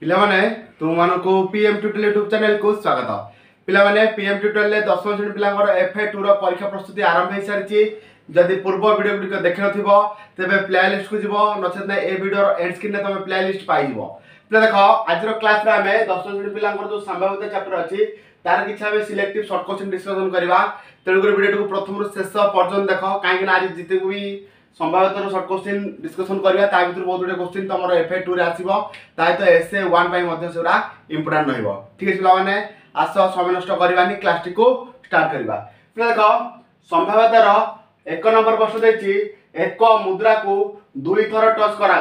ପିଲାମାନେ ତୁମମାନଙ୍କୁ PM M tutorial YouTube ଚ୍ୟାନେଲକୁ ସ୍ୱାଗତ ପିଲାମାନେ ପିଏମ୍ ଏମ୍ ଟ୍ୟୁଟୋରିଆଲରେ ଦଶମ ଶ୍ରେଣୀ ପିଲାଙ୍କର ଏଫ୍ ଏ ଟୁର ପରୀକ୍ଷା ପ୍ରସ୍ତୁତି ଆରମ୍ଭ ହୋଇସାରିଛି ଯଦି ପୂର୍ବ ଭିଡ଼ିଓ ଗୁଡ଼ିକ ଦେଖିନଥିବ ତେବେ ପ୍ଲେ ଲିଷ୍ଟକୁ ଯିବ ନଚେତ୍ ନା ଏ ଭିଡ଼ିଓର ଏଣ୍ଡ ସ୍କ୍ରିନ୍ରେ ତୁମେ ପ୍ଲେ ଲିଷ୍ଟ ପାଇଯିବ ପିଲା ଦେଖ ଆଜିର କ୍ଲାସ୍ରେ ଆମେ ଦଶମ ଶ୍ରେଣୀ ପିଲାଙ୍କର ଯେଉଁ ସମ୍ଭାବ୍ୟତା ଚାପ୍ଟର ଅଛି ତାର କିଛି ଆମେ ସିଲେକ୍ଟିଭ୍ ସର୍ଟ କୋଶ୍ଚିନ୍ ଡିସ୍କସନ୍ କରିବା ତେଣୁକରି ଭିଡ଼ିଓଟିକୁ ପ୍ରଥମରୁ ଶେଷ ପର୍ଯ୍ୟନ୍ତ ଦେଖ କାହିଁକିନା ଆଜି ଯେତେକୁ ବି সম্ভাব্যতর সর্ট কোশ্চিন ডিসকসন করা তা ভিতরে বহু গুড়ে কোশ্চিন তোমার এফ এ টুরে আসব তা সহ এস এ ওয়ান সেগুলা ইম্পর্টাট রহব ঠিক আছে পিলামানে আস সময় নষ্ট করবানি ক্লাসটি স্টার্ট করা পিলা দেখ সম্ভাব্যতার এক নম্বর প্রশ্ন দিয়েছি এক মুদ্রা কু দুই থর টচ করা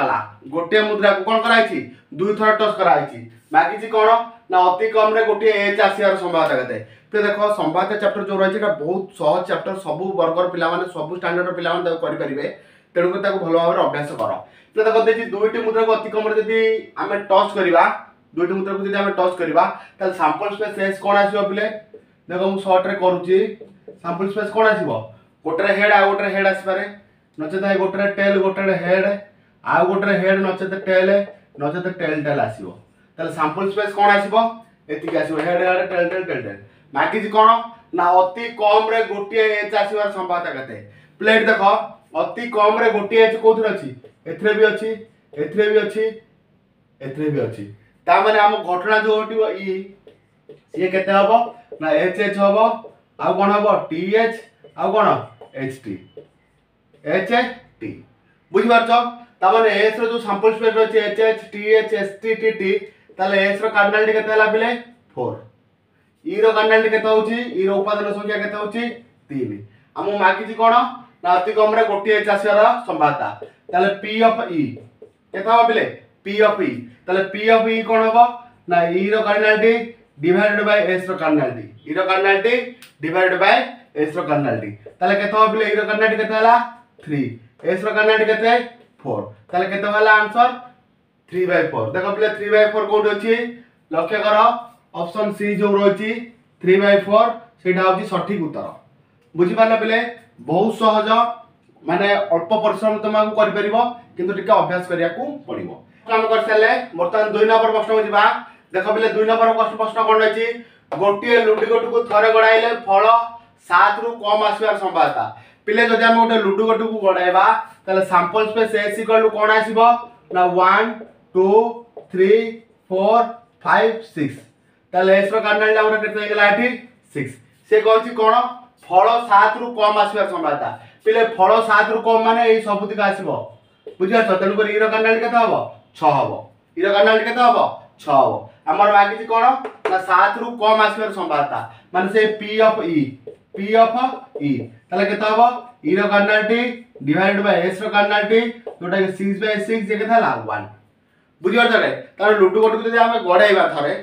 গোটিয়ে মুদ্রা কু কোণ করা হয়েছে দুই থর টচ করা হয়েছে মাগিছি কোণ না অতি কমরে গোটিয়ে এজ আসবার সম্ভাবনা থাকে প্রিয় দেখ সম্ভাব্য চ্যাপ্টর যে রয়েছে এটা বহু সহজ চ্যাপ্টর সবু বর্গর পিলা মানে সবু স্ট্যান্ডার্ডর পিলা মানে তাকে করিপারে তেমনি তাকে ভালো ভাবে অভ্যাস কর প্রিয় দেখ দেখি দুইটি মুদ্রাকে অতি কমরে যদি আমি টচ করা দুইটি মুদ্রাকে যদি আমি টচ করা তাহলে স্যাম্পল স্পেস শেষ কোণ আসবে পিলে দেখ মু সর্টরে করুছি স্যাম্পল স্পেস কোণ আসব গোটে হেড আউ গোটে হেড আসিপারে নচেত গোটে টেল গোটে হেড আউ গোটে হেড নচেত টেল ନଚେତ ଟେଲ୍ ଟେଲ୍ ଆସିବ ତାହେଲେ ସାମ୍ପଲ୍ ସ୍ପେସ୍ କ'ଣ ଆସିବ ଏତିକି ଆସିବ head head tail tail tail tail ମାଗିଛି କ'ଣ ନା ଅତି କମ୍ରେ ଗୋଟିଏ ଏଚ୍ ଆସିବାର ସମ୍ଭାବତା କେତେ ପ୍ଲେଟ୍ ଦେଖ ଅତି କମ୍ରେ ଗୋଟିଏ ଏଚ୍ କେଉଁଥିରେ ଅଛି ଏଥିରେ ବି ଅଛି ଏଥିରେ ବି ଅଛି ଏଥିରେ ବି ଅଛି ତା ମାନେ ଆମ ଘଟଣା ଯେଉଁ ଘଟିବ ଇ ସିଏ କେତେ ହେବ ନା ଏଚ୍ ଏଚ୍ ହେବ ଆଉ କ'ଣ ହେବ ଟି ଏଚ୍ ଆଉ କ'ଣ ଏଚ୍ ଟି ଏଚ୍ ଟି ବୁଝିପାରୁଛ તમને એ સર તું સંપૂર્ણ સ્પેસ નો છે H H T H S T T T তাহলে এস র কার্ডিনালিটি কেতে হেলা পিলে 4 ই র কার্ডিনালিটি কেতে হচ্ছে ই র উপাদান সংখ্যা কেতে হচ্ছে 3 আমো মাগিছি কোন না অতি কম রে গোটি এচ আসিবার সম্ভাবনা তাহলে পি অফ ই কেতে হবে পিলে পি অফ ই তাহলে পি অফ ই কোন হবো না ই র কার্ডিনালিটি ডিভাইডেড বাই এস র কার্ডিনালিটি ই র কার্ডিনালিটি ডিভাইডেড বাই এস র কার্ডিনালিটি তাহলে কেতে হবে পিলে ই র কার্ডিনালিটি কেতে হেলা 3 এস র কার্ডিনালিটি কেতে ফোর তাহলে কেতে গেল আনসর থ্রি বাই ফোর দেখ পিলা থ্রি বাই ফোর কোটি অছি লক্ষ্য কর অপশন সি যে রয়েছে থ্রি বাই ফোর সেটা হচ্ছে সঠিক উত্তর বুঝিপার পিলে বহু সহজ মানে অল্প পরিশ্রম তোমাকে করে কিন্তু টিকে অভ্যাস করা পড়ব আমি করে সারে বর্তমান দুই নম্বর প্রশ্ন যা দেখ পিলে দুই নম্বর প্রশ্ন কোণ রয়েছে গোটিয়ে লুডিগোটুকু থরে গড়াইলে ফল সাত রু কম আসবার সম্ভাবনা পিলে যদি আমি গোটে লুডুগোটুকু গড়াইবা तले sample space S equal to कोण आसीबो ना 1 2 3 4 5 6 तले एस रो कर्नल ला हमरा केते गेला 8 6 से कहची कोण फळो 7 रु कम आसीबार संभावना पिले फळो 7 रु कम माने ए सब दिक आसीबो बुझिया त तलु करी रो कर्नल केते हबो 6 हबो ई रो कर्नल केते हबो 6 हबो हमर बाकी कोण ना 7 रु कम आसीबार संभावना माने से P of E P of E तले केते हबो ই ର କର୍ଣ୍ଣରଟି ଡିଭାଇଡେଡ୍ ବାଇ ଏସ୍ ର କର୍ଣ୍ଣରଟି ଯୋଉଟାକି ସିକ୍ସ ବାଇ ସିକ୍ସ ଯେ କେତେ ହେଲା ୱାନ୍ ବୁଝିପାରୁଛ ନାଇଁ ତାହେଲେ ଲୁଡୁ ଗୋଟକୁ ଯଦି ଆମେ ଗଡ଼େଇବା ଥରେ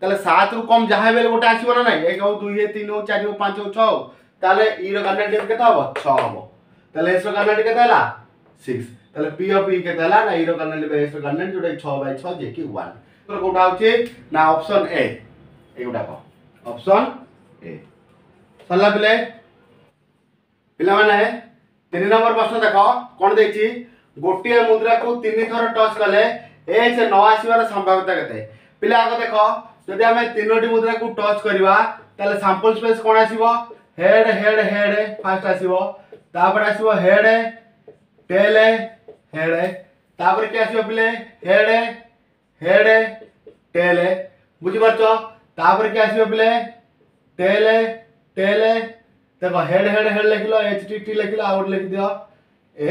ତାହେଲେ ସାତରୁ କମ୍ ଯାହା ହେଲେ ଗୋଟେ ଆସିବ ନା ନାଇଁ ଏକ ହଉ ଦୁଇ ହଉ ତିନି ହଉ ଚାରି ହଉ ପାଞ୍ଚ ହଉ ଛଅ ହଉ ତାହେଲେ ଇ ର କର୍ଣ୍ଣରଟି କେତେ ହବ ଛଅ ହବ ତାହେଲେ ଏସ୍ ର କର୍ଣ୍ଣରଟି କେତେ ହେଲା ସିକ୍ସ ତାহলে পি অফ ই কেতে হলা না ইর কর্নেন্ট বাই এস কর্নেন্ট যেটা 6 বাই 6 যে কি 1 তোর কোটা হচ্ছে না অপশন এ এইগুডা অপশন এ সরলা পিলে पे तीन नंबर प्रश्न देख कौन देखी गोटे मुद्रा को तीन थर टच कले एच न आसवर संभाव्यता के पे आगे देख जदि आम तीनो मुद्रा को टच करवा सांपल स्पेस कौन आस हेड हेड हेड फास्ट आसपर आसड टेल हेड तापर कि आस पे हेड हेड टेल बुझिपार टेल टेल देख हेड हेड हेड लिख लच टी टी लिख लिख दिया लिखद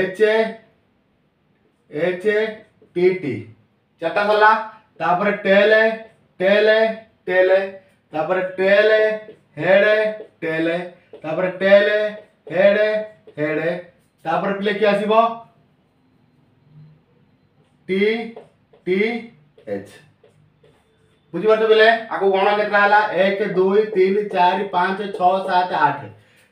एच एच टी टी चटा गला तापर टेल टेल टेल तापर टेल हेड टेल तापर टेल हेड हेड तापर पिले कि आसब टी टी एच बुझे आगे गण के एक दुई तीन चार पाँच छः सात आठ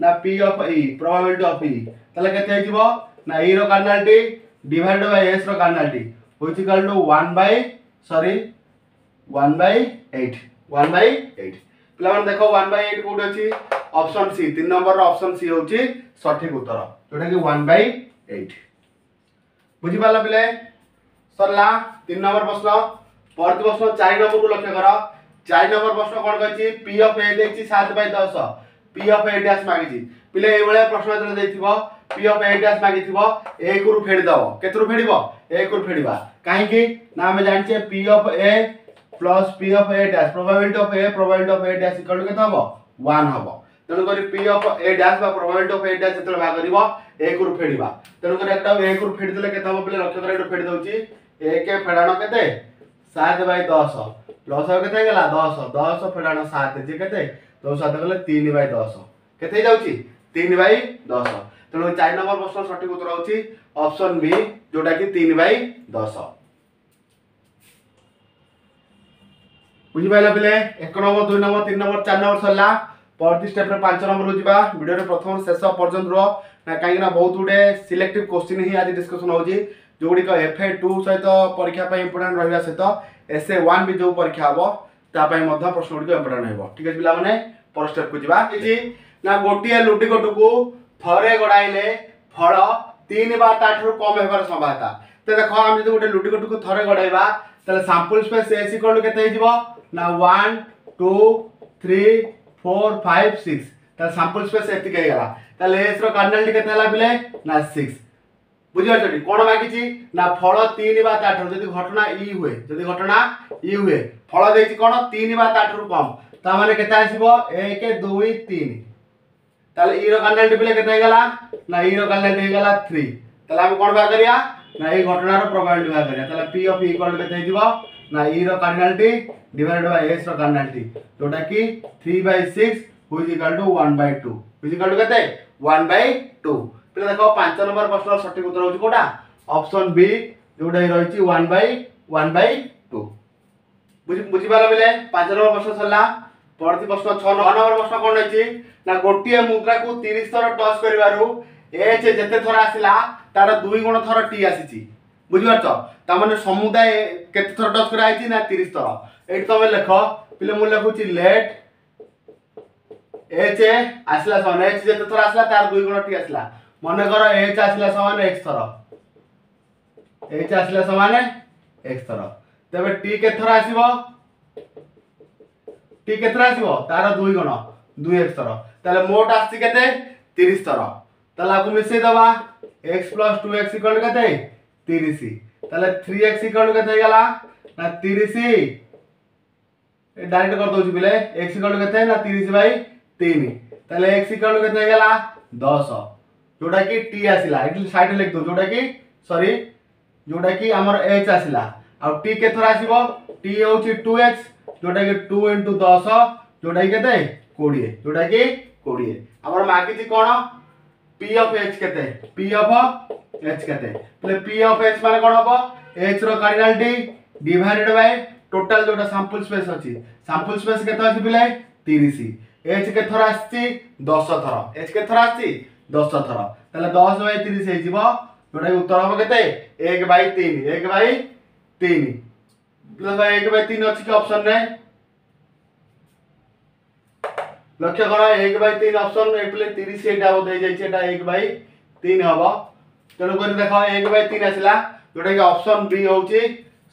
ना P of A probability of E तले केते आइबो ना ए रो cardinality divided by S row cardinality which equal to 1 by sorry 1 by 8 1 by 8 पिला मन देखो 1 बाय 8 कोड अछि ऑप्शन सी 3 नंबर रो ऑप्शन सी होछि सटीक उत्तर जोटा कि 1 बाय 8 बुझि पाला पिले सरला 3 नंबर प्रश्न परत प्रश्न 4 नंबर को लक्ष्य करो 4 नंबर प्रश्न कोन कछि पी ऑफ ए देखछि 7 by 10 P of A dash मागिछि पिले प्रश्न पी अफ ए डैश मागिथिबो रु फेडी दबो केतरु फेडीबो रु फेडीबा काहे कि ना P of A plus P of A dash probability of A probability of A dash equal to केता हबो 1 पी अफ ए डैश बा प्रोबेबिलिटी ए डैश जतले भाग करिवो 1 रु फेडीबा तेणु करी एकटा रु फेडी देले लक्ष्य करे एटा फेडी दउची 1 फेडाण केते 7 बाय 10 प्लस केते गेला 10 10 फेडाण 7 जे ଦଶ ହାତ ଗଲେ ତିନି ବାଇ ଦଶ କେତେ ହେଇଯାଉଛି ତିନି ବାଇ ଦଶ ତେଣୁ ଚାରି ନମ୍ବର ପ୍ରଶ୍ନ ସଠିକ ଉତ୍ତର ହେଉଛି ଅପସନ୍ ବି ଯେଉଁଟାକି ତିନି ବାଇ ଦଶ ବୁଝିପାରିଲ ପିଲେ ଏକ ନମ୍ବର ଦୁଇ ନମ୍ବର ତିନି ନମ୍ବର ଚାରି ନମ୍ବର ସରିଲା ପରବର୍ତ୍ତୀ ଷ୍ଟେପ୍ରେ ପାଞ୍ଚ ନମ୍ବରକୁ ଯିବା ଭିଡ଼ିଓରେ ପ୍ରଥମ ଶେଷ ପର୍ଯ୍ୟନ୍ତ ରୁହ ନା କାହିଁକିନା ବହୁତ ଗୁଡ଼ିଏ ସିଲେକ୍ଟିଭ୍ କୋଶ୍ଚିନ୍ ହିଁ ଆଜି ଡିସ୍କସନ୍ ହେଉଛି ଯେଉଁଗୁଡ଼ିକ ଏଫ୍ ଏ ଟୁ ସହିତ ପରୀକ୍ଷା ପାଇଁ ଇମ୍ପୋର୍ଟାଣ୍ଟ ରହିବା ସହିତ ଏସ୍ ଏ ୱାନ୍ ବି ଯେଉଁ ପରୀକ୍ଷା ହେବ ତା ପାଇଁ ମଧ୍ୟ ପ୍ରଶ୍ନ ଗୁଡ଼ିକ ଇମ୍ପୋର୍ଟାଣ୍ଟ ହେବ ଠିକ୍ ଅଛି ପିଲାମାନେ ପର ଷ୍ଟେପ୍କୁ ଯିବା କିଛି ନା ଗୋଟିଏ ଲୁଟିକଟକୁ ଥରେ ଗଡ଼ାଇଲେ ଫଳ ତିନି ବା ତାଠାରୁ କମ୍ ହେବାର ସମ୍ଭାବତା ତ ଦେଖ ଆମେ ଯଦି ଗୋଟେ ଲୁଟିକଟକୁ ଥରେ ଗଡ଼ାଇବା ତାହେଲେ ସାମ୍ପଲ୍ ସ୍ପେସ୍ ଏସ୍ ଇକ୍ୱାଲ୍ କେତେ ହେଇଯିବ ନା one two three four five six তাহলে সাম্পল স্পেস এতিক হয়ে গেল তাহলে এস র কার্ডিনালটি কেতে হলা বিলে না সিক্স বুঝিপারছি কোণ মাগিছি না ফল তিন বা তাঠার যদি ঘটনা ই হুয়ে যদি ঘটনা ই হুয়ে ফল দিয়েছি কোণ তিন বা তাঠার কম তার মানে কেতে আসব এক দুই তিন তাহলে ইর কান্ডাল্ট পিলে কেতে হয়ে গেল না ইর কান্ডাল্ট হয়ে গেল থ্রি তাহলে আমি কোণ বাহার করিয়া না এই ঘটনার প্রবাবিলিটি বাহার করিয়া তাহলে পি অফ ইকুয়াল কেতে হয়ে যাব না ইর কান্ডাল্টি ডিভাইডেড বাই এস র কান্ডাল্টি যোটা কি three by six which is equal to one by two which is equal to কেতে ওয়ান বাই টু ପିଲା ଦେଖ ପାଞ୍ଚ ନମ୍ବର ପ୍ରଶ୍ନର ସଠିକ ଉତ୍ତର ହେଉଛି କେଉଁଟା ଅପସନ୍ ବି ଯେଉଁଟା ରହିଛି one by one by two ବୁଝି ବୁଝିପାରିଲ ବେଲେ ପାଞ୍ଚ ନମ୍ବର ପ୍ରଶ୍ନ ସରିଲା ପରବର୍ତ୍ତୀ ପ୍ରଶ୍ନ ଛଅ ନଅ ନମ୍ବର ପ୍ରଶ୍ନ କ'ଣ ରହିଛି ନା ଗୋଟିଏ ମୁଦ୍ରାକୁ ତିରିଶ ଥର ଟଚ୍ କରିବାରୁ ଏଚ୍ ଯେତେ ଥର ଆସିଲା ତାର ଦୁଇ ଗୁଣ ଥର ଟି ଆସିଛି ବୁଝିପାରୁଛ ତା ମାନେ ସମୁଦାୟ କେତେ ଥର ଟଚ୍ କରାହେଇଛି ନା ତିରିଶ ଥର ଏଇଠି ତମେ ଲେଖ ପିଲେ ମୁଁ ଲେଖୁଛି ଲେଟ୍ ଏଚ୍ ଆସିଲା ସମାନ ଏଚ୍ ଯେତେ ଥର ଆସିଲା ତାର ଦୁଇ ଗୁଣ ଟି ଆସିଲା मन कर एच आसला सामान एक थर एच आसला सामान एक थर तेरे टी के आस टी के आस दुई गण दुई एक्स थर ते मोट आते तीस थर तक मिसेद X plus two X equal case त्री एक्स इक्वल के तीस डायरेक्ट करदे बोले एक्स इक्वल के तीन तेल एक्स इक्वल के दस जोटा कि टी आसला ये सैड लिख दो जोटा कि सरी जोटा कि आमर एच आसला आउ के थर आसो टू एक्स जोटा कि टू इंटू दस जोटा कि कोड़े जोटा कि कोड़े आमर मागिच कौन P of H K P of H K P of H मान कौन हम एच रडिनाल डिडेड बाय टोटाल जोटा सांपुल स्पेस अच्छी सांपुल स्पेस के पिले तीस एच के थर आस दस थर एच के थर आसी দশ থর তাহলে দশ বাই তিরিশ হয়েযিব যোটা কি উত্তর হব কেতে এক বাই তিন এক বাই তিন এক বাই তিন অছি কি অপশন নে লক্ষ্য কর এক বাই তিন অপশন এপলে তিরিশ এটা হয়ে যাইছে এটা এক বাই তিন হব তেণু করে দেখ এক বাই তিন আসলা যোটা কি অপশন বি হচ্ছে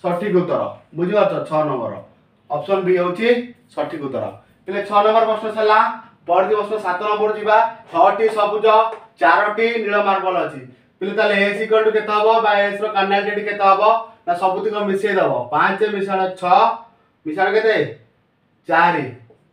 সঠিক উত্তর বুঝিপারছ ছ নম্বর অপশন বি হচ্ছে সঠিক উত্তর তাহলে ছ নম্বর প্রশ্ন সারা পরবর্তী প্রশ্ন সাত নম্বর যা ছটি সবুজ চারটি নীল মার্বল অছি পিলে তাহলে এস ইকুয়াল টু কেতে হব বা এস র কন্ডাক্টিভিটি কেতে হব না সবুতিক মিশাই দেব পাঁচ মিশাণ ছ মিশাণ কেতে চারি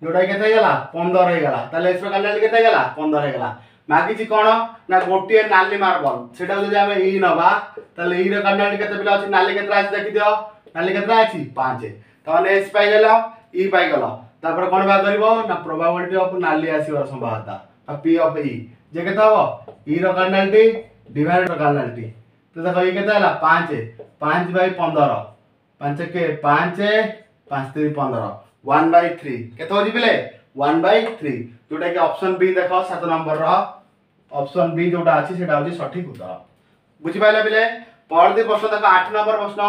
ଯୋଉଟା କେତେ ହେଇଗଲା ପନ୍ଦର ହେଇଗଲା ତାହେଲେ ଏକ୍ସର କାନାଲ କେତେ ହେଇଗଲା ପନ୍ଦର ହେଇଗଲା ମାଗିଛି କ'ଣ ନା ଗୋଟିଏ ନାଲି ମାର୍ବଲ ସେଟାକୁ ଯଦି ଆମେ ଇ ନବା ତାହେଲେ ଇର କାନାଲ କେତେ ପିଲା ଅଛି ନାଲି କେତେଟା ଅଛି ଦେଖିଦିଅ ନାଲି କେତେଟା ଅଛି ପାଞ୍ଚ ତାହେଲେ ଏକ୍ସ ପାଇଗଲ ଇ ପାଇଗଲ তারপরে কোন বাহার করব না প্রবাবিলিটি অফ নালি আসিবার সম্ভাবতা না পি অফ ই যে কত হব ই র কার্ডিনালিটি ডিভাইডেড কার্ডিনালিটি তো দেখো ই কত হলা 5 5 বাই 15 5 কে 5 5 3 15 1 বাই 3 কত হজি বলে 1 বাই 3 যোটা কি অপশন বি দেখো 7 নম্বর র অপশন বি যোটা আছে সেটা হচ্ছে সঠিক উত্তর বুঝি পাইলা বলে পরবর্তী প্রশ্ন দেখো 8 নম্বর প্রশ্ন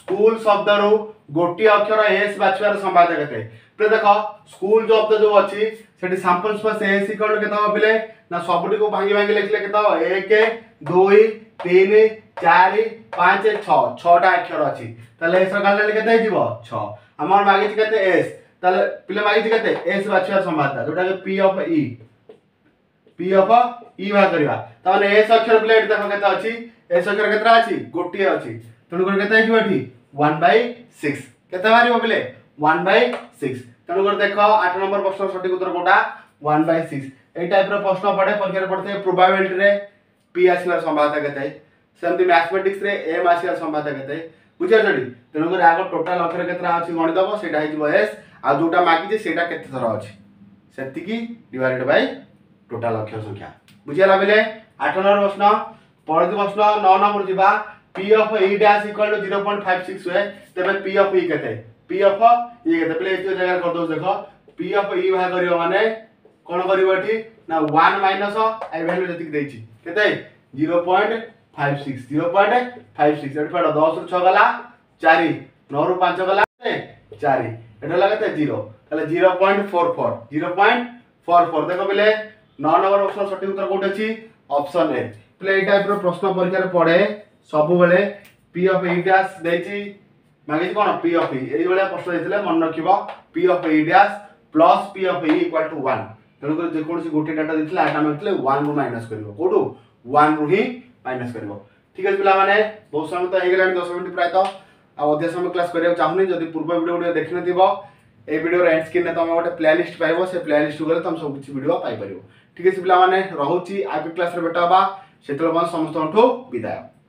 স্কুল শব্দরু গোটি অক্ষর এস বাছিবার সম্ভাবনা কত ତେ ଦେଖ ସ୍କୁଲ ଜବ୍ ତ ଯୋଉ ଅଛି ସେଠି ସାମ୍ପଲ ସ୍ପେସ୍ ଏ ସି କଣ କେତେ ହବିଲେ ନା ସବୁଟିକୁ ଭାଙ୍ଗି ଭାଙ୍ଗି ଲେଖିଲେ କେତେ ହବ 1 2 3 चारि पांच छा अक्षर अच्छी गाड़ी के छम मागिच के एस पे मागिच के एस बाछवा संवाद जो P of E P of E बाहर एस अक्षर प्लेट देख के एस अक्षर के गोटे अच्छी तेणुक वाई सिक्स के बाहर प्लेट ওয়ান বাই সিক্স তেমনি দেখ আট নম্বর প্রশ্ন সঠিক উত্তর কোটা ওয়ান বাই সিক্স এই টাইপ্র প্রশ্ন পড়ে পরীক্ষার পড়ে প্রোবাবিলিটিরে পি আসবার সম্ভাবনা কে থাকে সেমতি ম্যাথমেটিক্সরে এম আসবার সম্ভাবনা কে থাকে বুঝিপারছি তেমনি আগ টোটাল অক্ষর কেতটা অনেক গণিদব সেটা হয়ে এস আর যেটা মাগিছে সেটা কেতে থর অছি সেতিকি ডিভাইডেড বাই টোটাল অক্ষর সংখ্যা বুঝিলা বেলে আট নম্বর প্রশ্ন পরবর্তী প্রশ্ন ন নম্বর যা P of E dash equal to zero point five six হুয়ে তেমন পি অফ ই কেতে পি অফ ইয়ে e কেতে পেলে এই জায়গায় করদেছ দেখ পি অফ ই ভাগ করিব মানে কোণ করিব এটি না ওয়ান মাইনস আই ভ্যালু যেত দিয়েছি কেতে zero point five six zero point five six এটি পাঠ দশ রু ছ গলা চারি নু পাঁচ গলা চারি এটা হল কেতে জিরো তাহলে zero point four four zero point four four দেখ পেলে ন নম্বর অপশন সঠিক উত্তর কোটি অছি অপশন এ পেলে এই টাইপর প্রশ্ন পরীক্ষার পড়ে সবুবেলে পি অফ ইটা e দিয়েছি ମାଗିଛି କ'ଣ ପି ଅଫ୍ ଇ ଏଇଭଳିଆ ପ୍ରଶ୍ନ ଦେଇଥିଲେ ମନେ ରଖିବ P of E dash plus P of E equal to one ତେଣୁକରି ଯେକୌଣସି ଗୋଟିଏ ଡାଟା ଦେଇଥିଲେ ଆଇଟମ୍ ଦେଇଥିଲେ ୱାନ୍ରୁ ମାଇନସ୍ କରିବ କେଉଁଠୁ ୱାନ୍ରୁ ହିଁ ମାଇନସ୍ କରିବ ଠିକ୍ ଅଛି ପିଲାମାନେ ବହୁତ ସମୟ ତ ହେଇଗଲାଣି ଦଶ ମିନିଟ୍ ପ୍ରାୟତଃ ଆଉ ଅଧିକ ସମୟ କ୍ଲାସ୍ କରିବାକୁ ଚାହୁଁନି ଯଦି ପୂର୍ବ ଭିଡ଼ିଓ ଗୁଡ଼ିକ ଦେଖିନଥିବ এই ভিডিওর এন্ড স্ক্রিনে তুমি গোটে প্লে লিষ্ট পাইব সে প্লে লিষ্ট গেলে তুমি সব কিছু ভিডিও পাইপার ঠিক আছে পিলা মানে রহুচি আগে ক্লাসে ভেট হবা সেতলে সমস্ত বিদায়